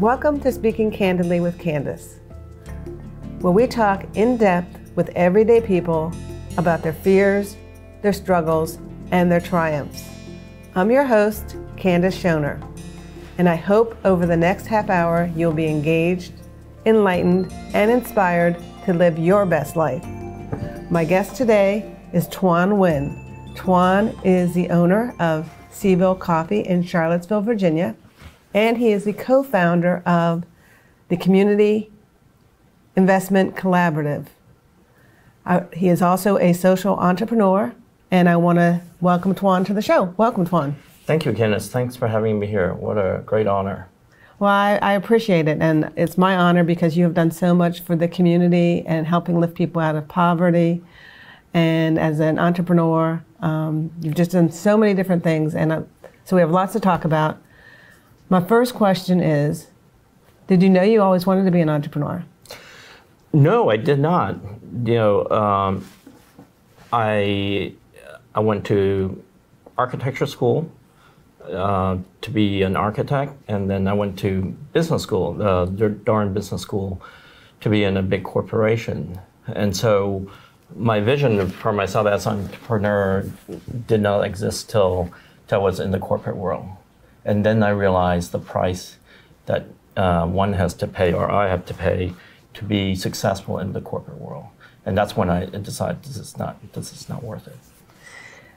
Welcome to Speaking Candidly with Candace, where we talk in depth with everyday people about their fears, their struggles, and their triumphs. I'm your host, Candace Schoner, and I hope over the next half hour you'll be engaged, enlightened, and inspired to live your best life. My guest today is Toan Nguyen. Toan is the owner of C'ville Coffee in Charlottesville, Virginia, and he is the co founder of the Community Investment Collaborative. Uh, he is also a social entrepreneur, and I want to welcome Toan to the show. Welcome, Toan. Thank you, Kenneth. Thanks for having me here. What a great honor. Well, I, I, appreciate it, and it's my honor because you have done so much for the community and helping lift people out of poverty. And as an entrepreneur, um, you've just done so many different things, and uh, so we have lots to talk about. My first question is Did you know you always wanted to be an entrepreneur? No, I did not. You know, um, I, I went to architecture school uh, to be an architect, and then I went to business school, uh, Darden Business School, to be in a big corporation. And so my vision for myself as an entrepreneur did not exist till, till I was in the corporate world. And then I realized the price that uh, one has to pay, or I have to pay, to be successful in the corporate world. And that's when I decided this is not this is not worth it.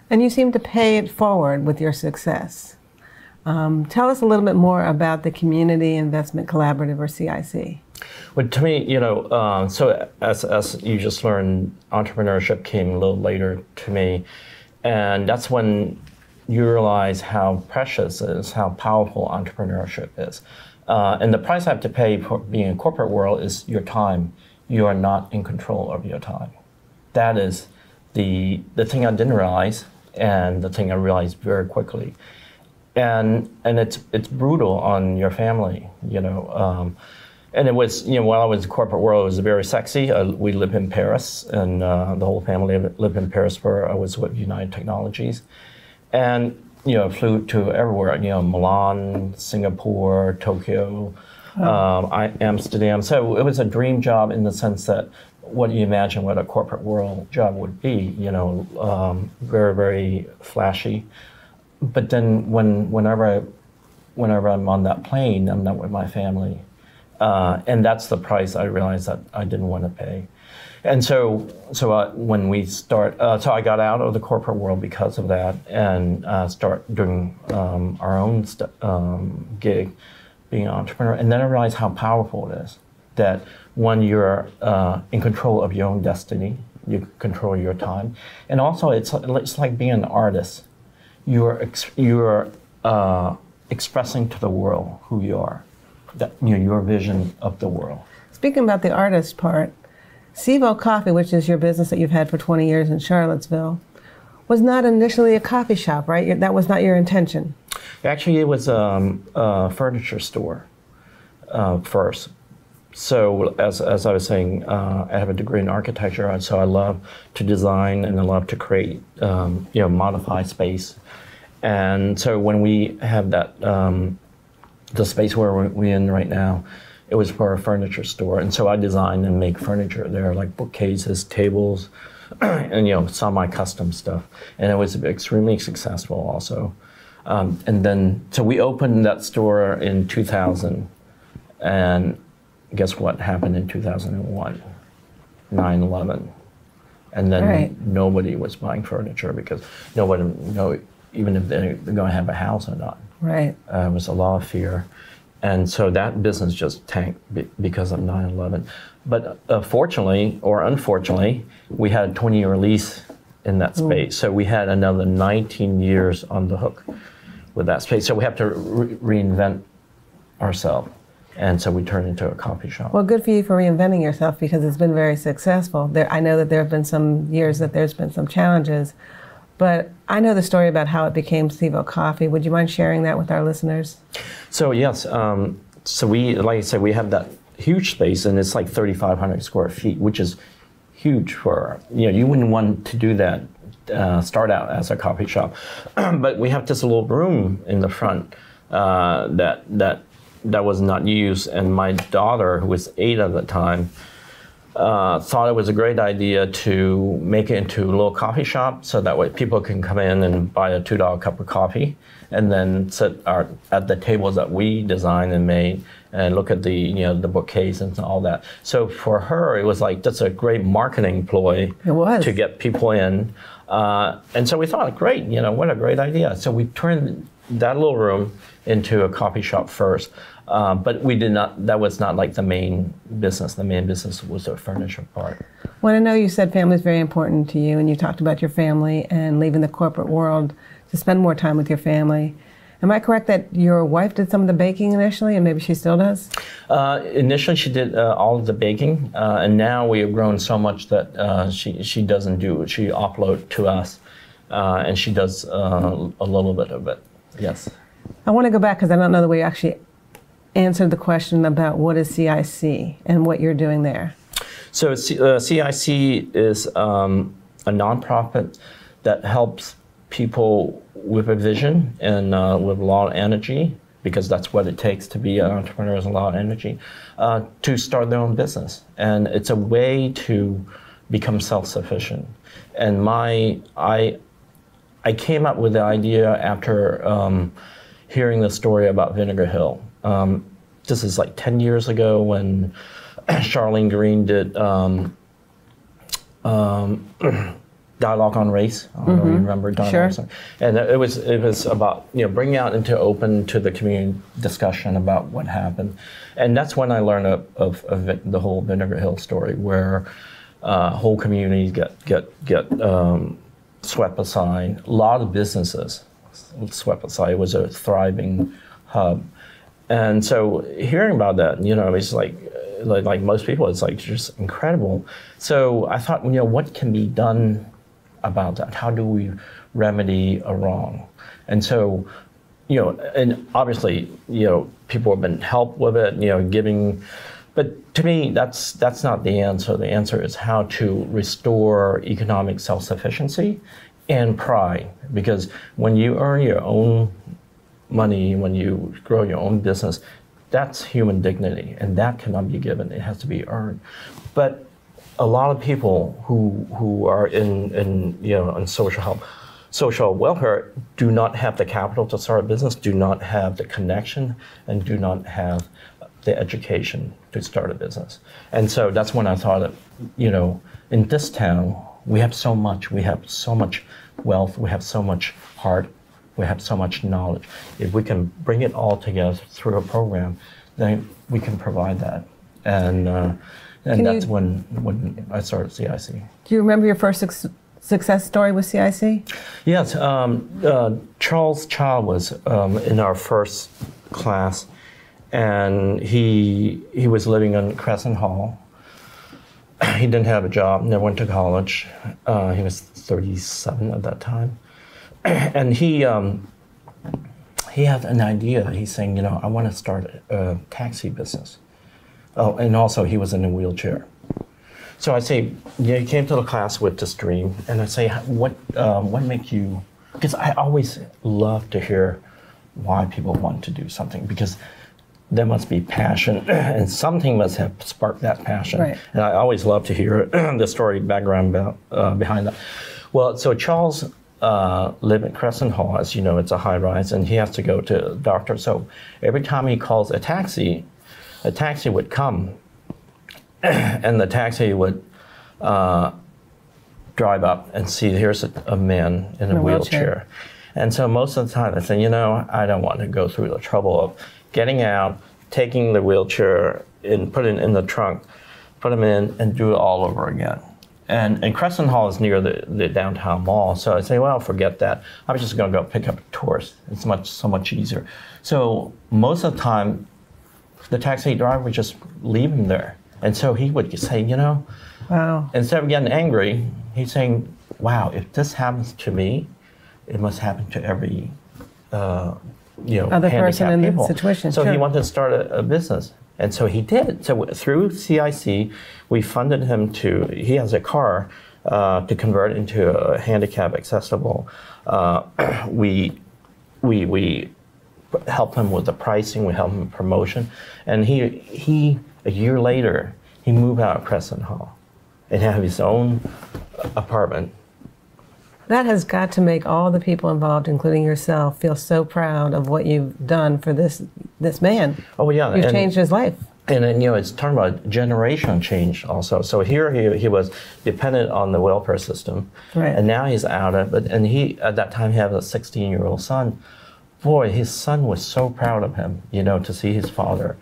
And you seem to pay it forward with your success. Um, tell us a little bit more about the Community Investment Collaborative, or CIC. Well, to me, you know, uh, so as, as you just learned, entrepreneurship came a little later to me. And that's when you realize how precious is, how powerful entrepreneurship is. Uh, and the price I have to pay for being in corporate world is your time. You are not in control of your time. That is the the thing I didn't realize, and the thing I realized very quickly. And and it's it's brutal on your family, you know. Um, and it was, you know, while I was in the corporate world, it was very sexy. Uh, we lived in Paris, and uh, the whole family lived in Paris where I was with United Technologies and you know flew to everywhere. You know, Milan, Singapore, Tokyo, oh. um, I, Amsterdam. So it was a dream job in the sense that what you imagine what a corporate world job would be. You know, um, very very flashy. But then when whenever I, whenever I'm on that plane, I'm not with my family, uh, and that's the price I realized that I didn't want to pay. And so, so uh, when we start, uh, so I got out of the corporate world because of that, and uh, start doing um, our own st- um, gig, being an entrepreneur. And then I realized how powerful it is that when you're uh, in control of your own destiny, you control your time, and also it's it's like being an artist. You're ex- you're uh, expressing to the world who you are, that you know, your vision of the world. Speaking about the artist part, C'ville Coffee, which is your business that you've had for 20 years in Charlottesville, was not initially a coffee shop, right? That was not your intention. Actually, it was um, a furniture store uh, first. So, as, as I was saying, uh, I have a degree in architecture, and so I love to design and I love to create, um, you know, modify space. And so when we have that, um, the space where we're in right now, it was for a furniture store, and so I design and make furniture there, like bookcases, tables, and you know semi-custom stuff. And it was extremely successful also. Um, and then so we opened that store in 2000, and guess what happened in 2001? 9/11, and then right. nobody was buying furniture because nobody know even if they're going to have a house or not. Right. Uh, it was a lot of fear. And so that business just tanked because of 9 11. But uh, fortunately, or unfortunately, we had a 20 year lease in that space. Mm. So we had another 19 years on the hook with that space. So we have to re- reinvent ourselves. And so we turned into a coffee shop. Well, good for you for reinventing yourself because it's been very successful. There, I know that there have been some years that there's been some challenges, but I know the story about how it became C'ville Coffee. Would you mind sharing that with our listeners? So yes, um, so we, like I said, we have that huge space, and it's like 3,500 square feet, which is huge for you know. You wouldn't want to do that uh, start out as a coffee shop. but we have this little room in the front uh, that that that was not used, and my daughter, who was eight at the time, uh, thought it was a great idea to make it into a little coffee shop, so that way people can come in and buy a two dollar cup of coffee, and then sit our, at the tables that we designed and made, and look at the you know the bookcase and all that. So for her, it was like that's a great marketing ploy It was. to get people in. Uh, and so we thought, great, you know, what a great idea. So we turned that little room into a coffee shop first. Uh, but we did not, that was not like the main business. The main business was the furniture part. Well, I know you said family is very important to you, and you talked about your family and leaving the corporate world to spend more time with your family. Am I correct that your wife did some of the baking initially, and maybe she still does? Uh, initially, she did uh, all of the baking, uh, and now we have grown so much that uh, she, she doesn't do it. She offload to us, uh, and she does uh, a little bit of it. Yes. I want to go back because I don't know that we actually answered the question about what is CIC and what you're doing there. So uh, CIC is um, a nonprofit that helps people with a vision and uh, with a lot of energy, because that's what it takes to be an entrepreneur is a lot of energy, uh, to start their own business. And it's a way to become self-sufficient. And my I I came up with the idea after um, hearing the story about Vinegar Hill. Um, this is like 10 years ago when Charlene Green did um, um, Dialogue on Race. I don't know if you remember Dialogue Sure. And it was, it was about you know, bringing out into open to the community discussion about what happened. And that's when I learned of, of, of the whole Vinegar Hill story where uh, whole communities get, get, get um, swept aside. A lot of businesses swept aside. It was a thriving hub. And so hearing about that, you know, it's like, uh, like, like most people, it's like just incredible. So I thought, you know, what can be done about that? How do we remedy a wrong? And so, you know, and obviously, you know, people have been helped with it, you know, giving, but to me, that's that's not the answer. The answer is how to restore economic self-sufficiency and pride, because when you earn your own money, when you grow your own business, that's human dignity, and that cannot be given. It has to be earned. But a lot of people who who are in, in you know in social help, social welfare, do not have the capital to start a business, do not have the connection, and do not have the education to start a business. And so that's when I thought that, you know, in this town, we have so much. We have so much wealth. We have so much heart. We have so much knowledge. If we can bring it all together through a program, then we can provide that. And uh, and Can that's you- when when I started CIC. Do you remember your first suc success story with CIC? Yes, um, uh, Charles Child was um, in our first class, and he he was living in Crescent Hall. He didn't have a job, never went to college. Uh, he was 37 at that time, and he um, he had an idea. He's saying, you know, I want to start a taxi business. Oh, and also he was in a wheelchair. So I say, yeah, you came to the class with this dream, and I say, what, um, what make you? Because I always love to hear why people want to do something because there must be passion, and something must have sparked that passion. Right. And I always love to hear the story background about, uh, behind that. Well, so Charles uh, lived in Crescent Hall, as you know, it's a high rise, and he has to go to the doctor. So every time he calls a taxi, a taxi would come and the taxi would uh, drive up and see here's a, a man in a, a wheelchair. wheelchair. And so most of the time I say, you know, I don't want to go through the trouble of getting out, taking the wheelchair and putting it in the trunk, put him in and do it all over again. And, and Crescent Hall is near the, the downtown mall, so I say, well, forget that. I'm just going to go pick up a tourist. It's much so much easier. So most of the time, the taxi driver would just leave him there. And so he would say, you know, Wow. instead of getting angry, he's saying, wow, if this happens to me, it must happen to every, uh, you know, Other person in the situation, So he wanted to start a, a business. And so he did. So through CIC, we funded him to, he has a car, uh, to convert into a handicap accessible. Uh, we we we help him with the pricing. We help him with promotion, and he he a year later he moved out of Crescent Hall and have his own apartment. That has got to make all the people involved, including yourself, feel so proud of what you've done for this this man. Oh yeah, You've and- changed his life. And then, you know, it's talking about generation change also. So here he, he was dependent on the welfare system. Right. And now he's out of it. And he, at that time, he had a 16 year old son. Boy, his son was so proud of him, you know, to see his father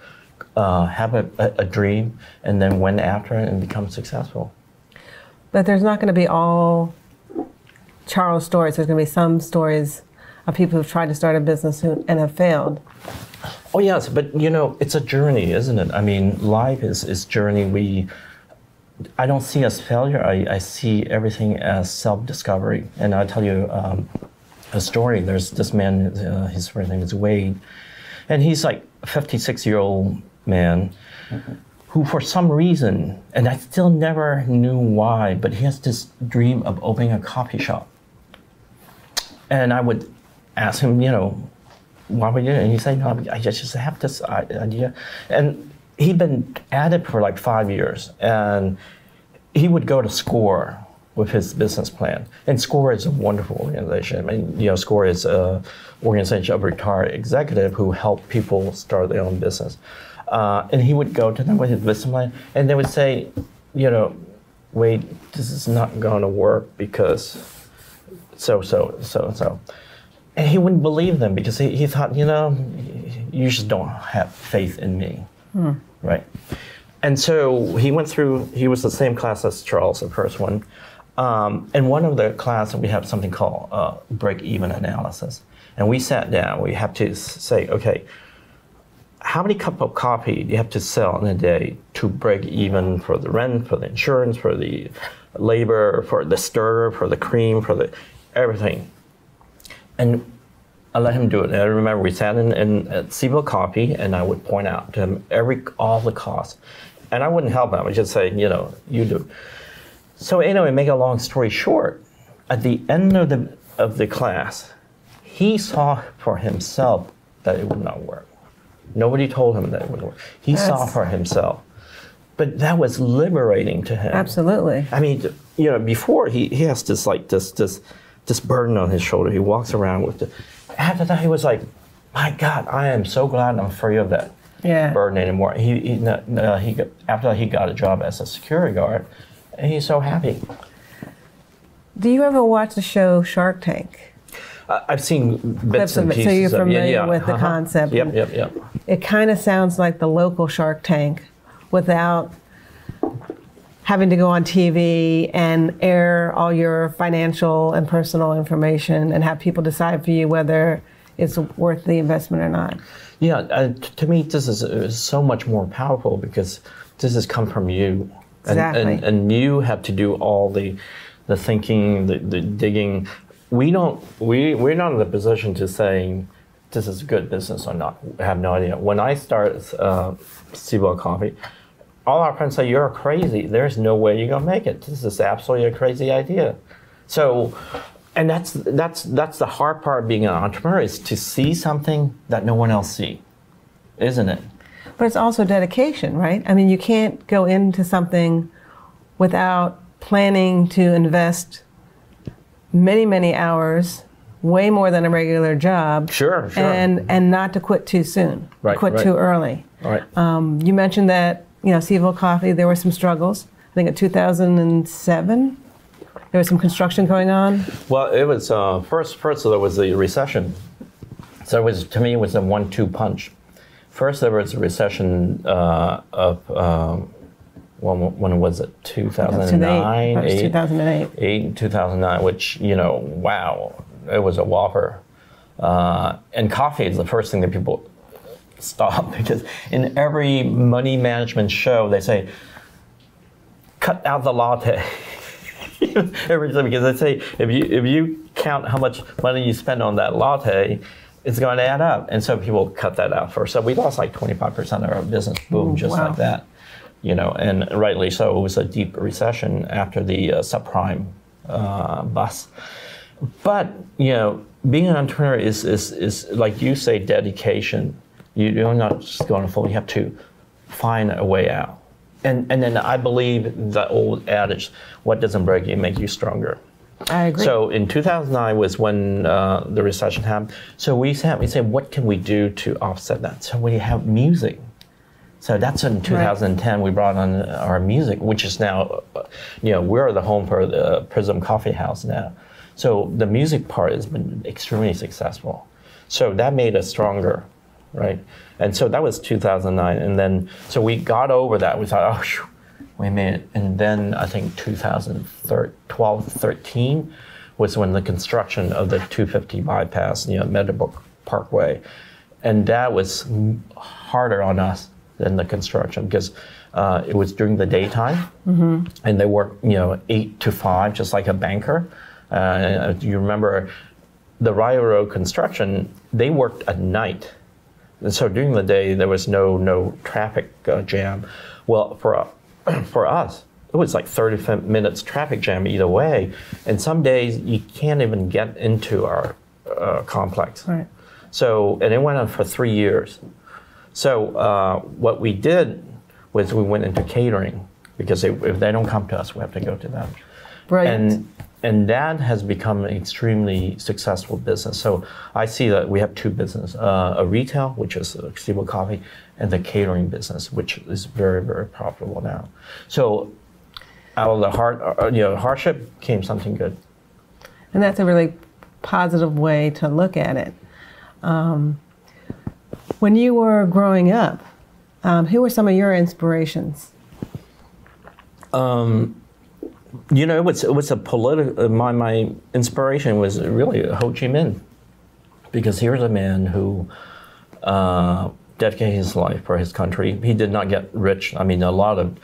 uh, have a, a, a dream and then went after it and become successful. But there's not going to be all Charles stories. There's going to be some stories of people who've tried to start a business who, and have failed. Oh yes, but you know, it's a journey, isn't it? I mean, life is is journey. We, I don't see as failure. I, I see everything as self discovery. And I'll tell you um, a story. There's this man. Uh, his first name is Wade, and he's like a 56 year old man. Who, for some reason, and I still never knew why, but he has this dream of opening a coffee shop. And I would ask him, you know, why would you? And he said, no, I just have this idea. And he'd been at it for like five years. And he would go to SCORE with his business plan. And SCORE is a wonderful organization. I mean, you know, SCORE is an organization of retired executive who help people start their own business. Uh, and he would go to them with his business plan, and they would say, you know, wait, this is not going to work because so, so, so, so. And he wouldn't believe them because he, he thought, you know, you just don't have faith in me. Right. And so he went through, he was the same class as Charles, the first one. Um, and one of the classes, we have something called uh, break even analysis. And we sat down, we have to say, okay, how many cup of coffee do you have to sell in a day to break even for the rent, for the insurance, for the labor, for the stir, for the cream, for the everything? And I let him do it. And I remember we sat in, in at C'ville Coffee, and I would point out to him every all the costs, and I wouldn't help him. I would just say, you know, you do. So anyway, make a long story short, at the end of the of the class, he saw for himself that it would not work. Nobody told him that it would work. He saw for himself. But that was liberating to him. Absolutely. I mean, you know, before he, he has this like this this this burden on his shoulder. He walks around with it. After that, he was like, "My God, I am so glad I'm free of that Yeah. burden anymore." He he, no, no, he got, after that he got a job as a security guard, and he's so happy. Do you ever watch the show Shark Tank? I- I've seen bits Clips and of it, so you're of- yeah, familiar yeah, with the uh-huh. concept. Yep, yep, yep. It kind of sounds like the local Shark Tank without having to go on TV and air all your financial and personal information and have people decide for you whether it's worth the investment or not. Yeah, uh, to me, this is uh, so much more powerful because this has come from you. And, Exactly. and, and you have to do all the, the thinking, the, the digging. We don't, we, we're not in the position to say this is a good business or not. I have no idea. When I started uh, C'ville Coffee, all our friends say, You're crazy. There's no way you're going to make it. This is absolutely a crazy idea. So, and that's that's that's the hard part of being an entrepreneur is to see something that no one else see, isn't it? But it's also dedication, right? I mean, you can't go into something without planning to invest many, many hours, way more than a regular job. Sure, sure. And and not to quit too soon. Right, quit right. too early. All right. Um, you mentioned that you know C'ville Coffee. There were some struggles. I think in 2007, there was some construction going on. well, it was uh, first. First, there was the recession. So it was to me it was a one-two punch. First, there was a recession uh, of um, when, when was it? 2009, That was eight? 2008. 8 2009 which you know wow it was a whopper uh, and coffee is the first thing that people stop because in every money management show they say cut out the latte every time because they say if you if you count how much money you spend on that latte it's going to add up and so people cut that out first so we lost like 25% of our business boom Ooh, just wow. like that you know, and rightly so. It was a deep recession after the uh, subprime uh, bust. But you know, being an entrepreneur is, is, is like you say, dedication. You, you're not just going to fall. You have to find a way out. And, and then I believe the old adage, what doesn't break you make you stronger. I agree. So in 2009 was when uh, the recession happened. So we said, we said, what can we do to offset that? So we have music. So that's in 2010 we brought on our music, which is now, you know, we're the home for the Prism Coffee House now. So the music part has been extremely successful. So that made us stronger, right? And so that was 2009. And then, so we got over that. We thought, oh, phew, we made it. And then I think 2012, 13 was when the construction of the 250 bypass, you know, Meadowbrook Parkway. And that was harder on us than the construction because uh, it was during the daytime and they worked, you know, eight to five, just like a banker. Uh, you remember the Rio Road construction, they worked at night. And so during the day, there was no, no traffic uh, jam. Well, for, for us, it was like 30 minutes traffic jam either way. And some days you can't even get into our uh, complex. Right. So, and it went on for three years. So, uh, what we did was we went into catering because they, if they don't come to us, we have to go to them. Brilliant. And and that has become an extremely successful business. So I see that we have two businesses: uh, a retail, which is uh, Steeple Coffee, and the catering business, which is very very profitable now. So out of the hard, uh, you know, hardship came something good. And that's a really positive way to look at it. Um, when you were growing up, um, who were some of your inspirations? You know, it was it was a political. My my inspiration was really Ho Chi Minh, because here's a man who uh, dedicated his life for his country. He did not get rich. I mean, a lot of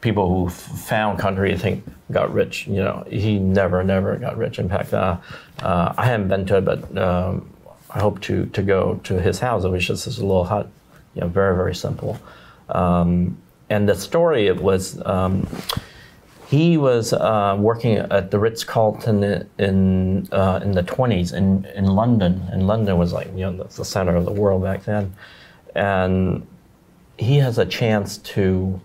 people who found country, I think, got rich. You know, he never never got rich. In fact, uh, uh, I haven't been to it, but um, I hope to to go to his house. It was just this little hut. You know, very very simple. Um, and the story it was. Um, he was uh, working at the Ritz Carlton in uh, in the 20s in, in London, and London was like you know the, the center of the world back then, and he has a chance to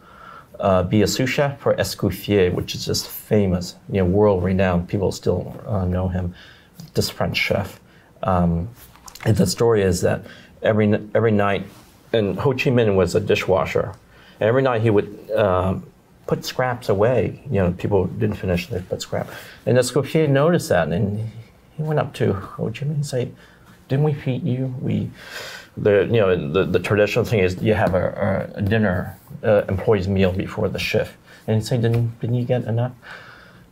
uh, be a sous chef for Escoffier, which is just famous, you know, world renowned. People still uh, know him, this French chef. Um, and the story is that every every night, and Ho Chi Minh was a dishwasher. Every night he would um, put scraps away. You know, people didn't finish, they put scrap. And the Escoffier noticed that, and he went up to Ho Chi Minh and said, "Didn't we feed you? We." The you know the, the traditional thing is you have a, a dinner uh, employees meal before the shift, and he said, "Didn't didn't you get enough?"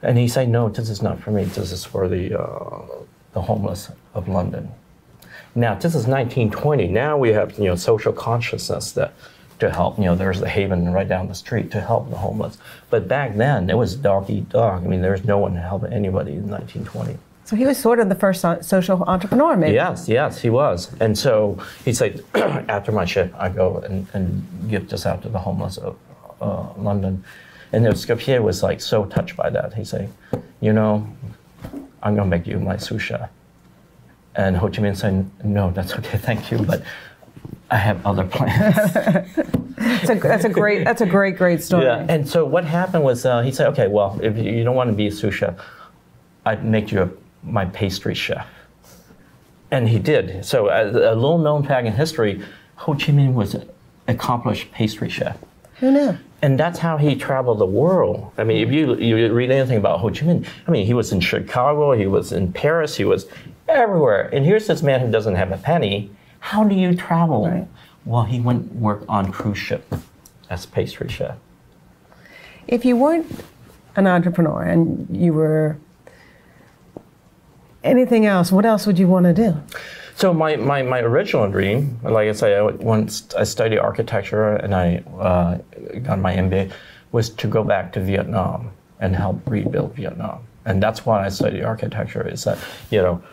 And he said, "No, this is not for me. This is for the uh, the homeless of London." Now, this is 1920. Now we have you know social consciousness that to help. You know, there's the Haven right down the street to help the homeless. But back then, it was dog eat dog. I mean, there's no one to help anybody in 1920. So he was sort of the first social entrepreneur, maybe. Yes, yes, he was. And so he said, after my shift, I go and, and give this out to the homeless of uh, London. And the Escoffier was like so touched by that. He said, you know, I'm going to make you my sous chef. And Ho Chi Minh said, no, that's okay, thank you, but I have other plans. That's a, that's a great. That's a great, great story. Yeah. And so what happened was uh, he said, okay, well, if you don't want to be a sous chef, I'd make you a, my pastry chef. And he did. So as a little known fact in history, Ho Chi Minh was an accomplished pastry chef. Who knew? And that's how he traveled the world. I mean, if you, you read anything about Ho Chi Minh, I mean, he was in Chicago, he was in Paris, he was everywhere. And here's this man who doesn't have a penny. How do you travel? Right. Well, he went work on cruise ship as pastry chef. If you weren't an entrepreneur and you were anything else, what else would you want to do? So my, my, my original dream, like I say, I once I studied architecture and I uh, got my MBA, was to go back to Vietnam and help rebuild Vietnam. And that's why I studied architecture. Is that you know,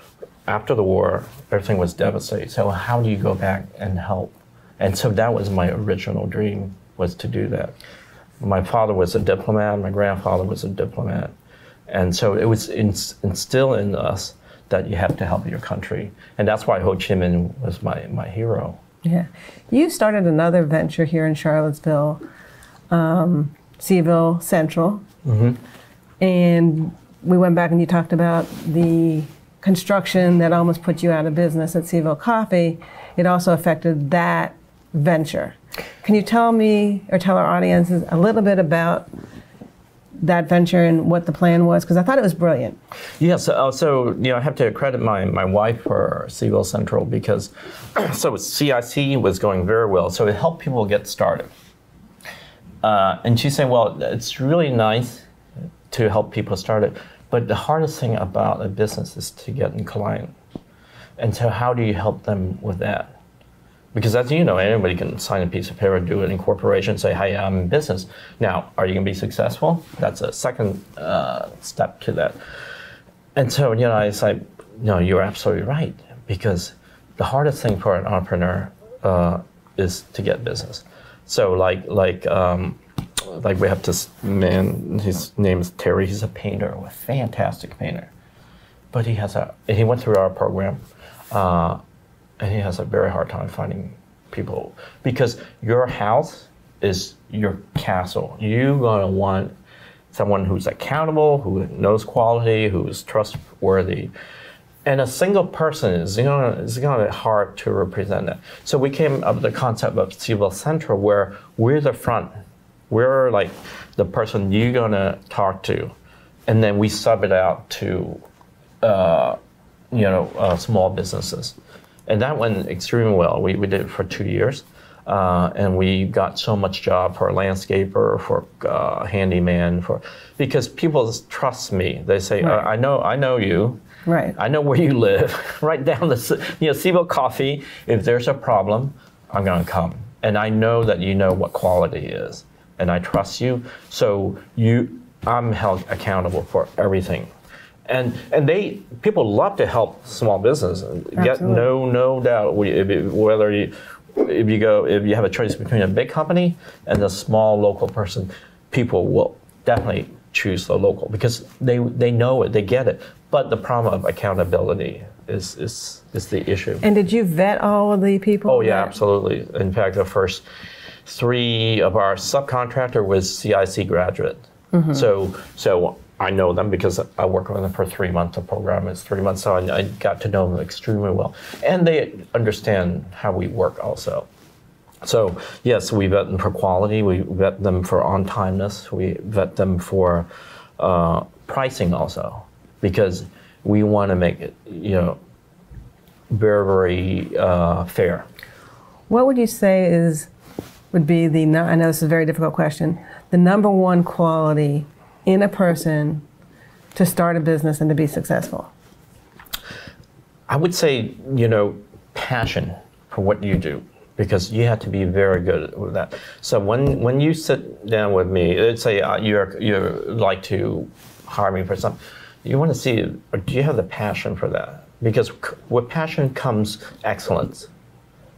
after the war, everything was devastated. So how do you go back and help? And so that was my original dream was to do that. My father was a diplomat. My grandfather was a diplomat, and so it was instilled in us that you have to help your country, and that's why Ho Chi Minh was my my hero. Yeah, you started another venture here in Charlottesville, um, C'ville Central, mm-hmm. and we went back and you talked about the construction that almost put you out of business at C'ville Coffee. It also affected that venture. Can you tell me or tell our audiences a little bit about that venture and what the plan was? Because I thought it was brilliant. Yes, uh, so you know I have to credit my, my wife for C'ville Central because so CIC was going very well, so it helped people get started. Uh, and she said, well, it's really nice to help people start it, but the hardest thing about a business is to get a client. And so, how do you help them with that? Because as you know, anybody can sign a piece of paper, do an incorporation, say, "Hey, I'm in business." Now, are you going to be successful? That's a second uh, step to that. And so, you know, I say, "No, you're absolutely right." Because the hardest thing for an entrepreneur uh, is to get business. So, like, like. Um, like we have this man. His name is Terry. He's a painter, a fantastic painter, but he has a he went through our program, uh, and he has a very hard time finding people because your house is your castle. You're gonna want someone who's accountable, who knows quality, who's trustworthy. And a single person is gonna is gonna be hard to represent that. So we came up with the concept of C'ville Central where we're the front we're like the person you're gonna talk to, and then we sub it out to, uh, you know, uh, small businesses, and that went extremely well. We we did it for two years. Uh, and we got so much job for a landscaper, for uh, handyman, for because people trust me. They say, right. I know, I know you. Right. I know where you live. right down the, you know, C'ville Coffee. If there's a problem, I'm gonna come, and I know that you know what quality is and I trust you. So you, I'm held accountable for everything. And and they people love to help small business. Absolutely. Get no no doubt whether you if you go if you have a choice between a big company and a small local person, people will definitely choose the local because they they know it, they get it. But the problem of accountability is is is the issue. And did you vet all of the people? Oh yeah, absolutely. In fact, the first three of our subcontractor was CIC graduate. Mm-hmm. So so I know them because I work with them for three months. The program is three months, so I, I, got to know them extremely well, and they understand how we work also. So yes, we vet them for quality. We vet them for on timeness. We vet them for uh, pricing also, because we want to make it you know very very uh, fair. What would you say is would be the, I know this is a very difficult question, the number one quality in a person to start a business and to be successful? I would say, you know, passion for what you do because you have to be very good with that. So when when you sit down with me, let's say uh, you're you like to hire me for something, you want to see or do you have the passion for that? Because with passion comes excellence,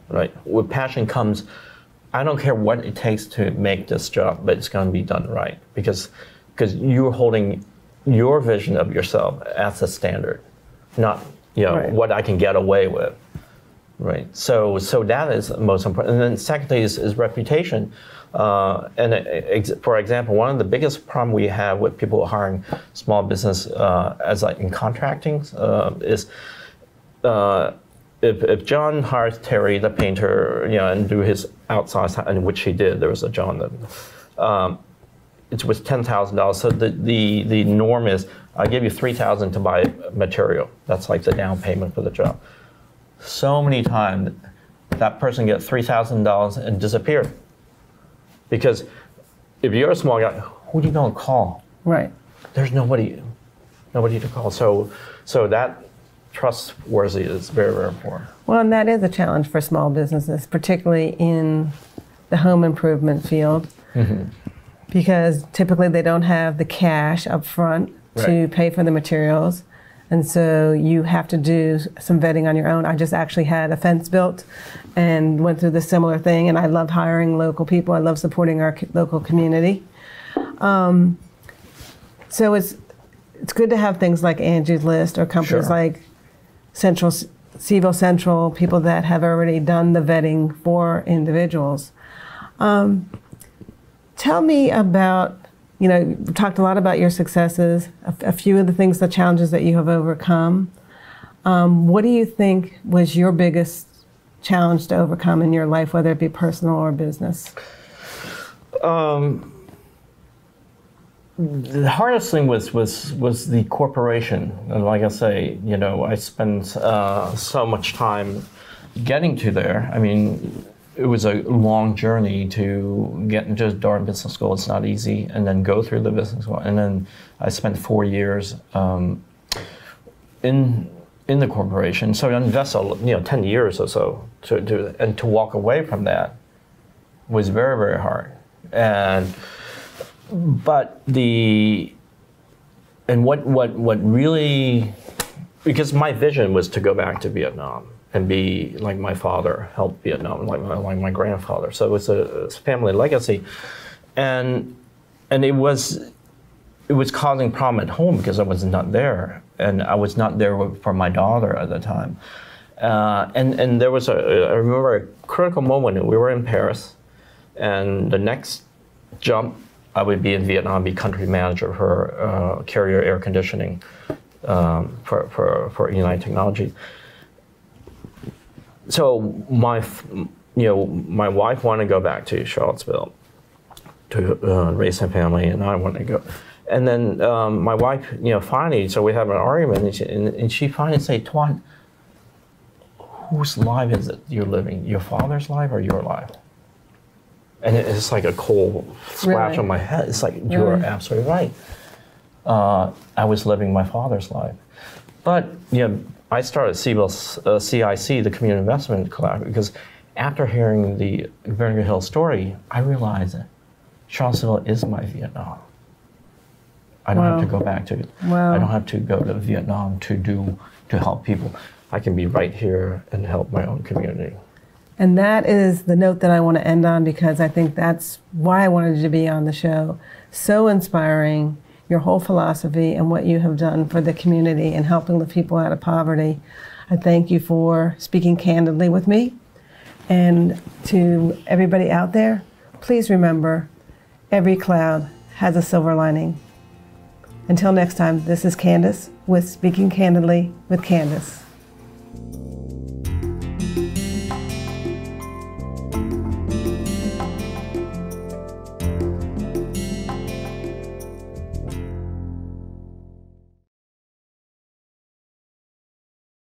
right? With passion comes I don't care what it takes to make this job, but it's going to be done right because because you're holding your vision of yourself as a standard, not you know right. what I can get away with, right? So so that is most important. And then secondly is, is reputation. Uh, and ex- for example, one of the biggest problem we have with people hiring small business uh, as like in contracting uh, is uh, if, if John hires Terry, the painter, you know, and do his outside, and which he did, there was a John that, um, it was ten thousand dollars. So the, the the norm is I give you three thousand to buy material. That's like the down payment for the job. So many times that person gets three thousand dollars and disappear. Because if you're a small guy, who do you gonna call? Right. There's nobody nobody to call. So so that trustworthy is very, very important. Well, and that is a challenge for small businesses, particularly in the home improvement field, mm-hmm. because typically they don't have the cash up front right. to pay for the materials. And so you have to do some vetting on your own. I just actually had a fence built and went through the similar thing. And I love hiring local people. I love supporting our local community. Um, so it's it's good to have things like Angie's List or companies Sure. like Central CVO Central, people that have already done the vetting for individuals. Um, tell me about you know talked a lot about your successes, a, a few of the things, the challenges that you have overcome. Um, what do you think was your biggest challenge to overcome in your life, whether it be personal or business? The hardest thing was was was the corporation. And like i say you know i spent uh, so much time getting to there. I mean it was a long journey to get into Darden business school. It's not easy. And then go through the business school. And then i spent four years um, in in the corporation. So i invest a you know 10 years or so to, to and to walk away from that was very very hard. And but the and what what what really because my vision was to go back to Vietnam and be like my father helped Vietnam like my, like my grandfather. So it was a, a family legacy. And and it was it was causing problem at home because I was not there and I was not there for my daughter at the time. Uh, and and there was a I remember a critical moment. We were in Paris and the next jump, I would be in Vietnam, be country manager for uh, carrier air conditioning um, for, for, for United Technology. So my, you know, my wife wanted to go back to Charlottesville to uh, raise her family, and I wanted to go. And then um, my wife, you know, finally, so we have an argument, and she, and, and she finally said, "Toan, whose life is it you're living? Your father's life or your life?" And it's like a cold splash Really? on my head. It's like you're Really? absolutely right. Uh, I was living my father's life, but you know, I started CBIL, uh, CIC, the Community Investment Collaborative, because after hearing the Vinegar Hill story, I realized that Charlottesville is my Vietnam. I don't have to go back to it. Wow. I don't have to go to Vietnam to do to help people. I can be right here and help my own community. And that is the note that I want to end on because I think that's why I wanted to be on the show. So inspiring, your whole philosophy and what you have done for the community and helping the people out of poverty. I thank you for speaking candidly with me. And to everybody out there, please remember every cloud has a silver lining. Until next time, this is Candace with Speaking Candidly with Candace.